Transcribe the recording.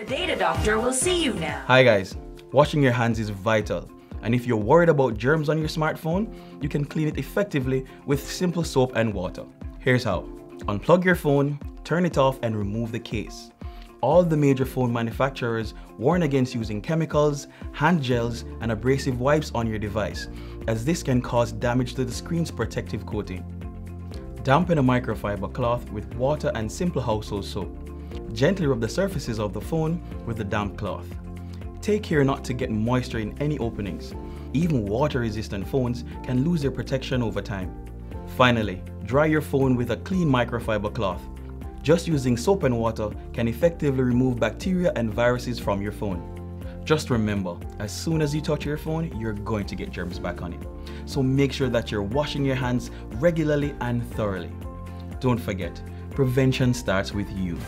The Data Doctor will see you now. Hi guys, washing your hands is vital. And if you're worried about germs on your smartphone, you can clean it effectively with simple soap and water. Here's how. Unplug your phone, turn it off and remove the case. All the major phone manufacturers warn against using chemicals, hand gels, and abrasive wipes on your device, as this can cause damage to the screen's protective coating. Dampen a microfiber cloth with water and simple household soap. Gently rub the surfaces of the phone with a damp cloth. Take care not to get moisture in any openings. Even water-resistant phones can lose their protection over time. Finally, dry your phone with a clean microfiber cloth. Just using soap and water can effectively remove bacteria and viruses from your phone. Just remember, as soon as you touch your phone, you're going to get germs back on it. So make sure that you're washing your hands regularly and thoroughly. Don't forget, prevention starts with you.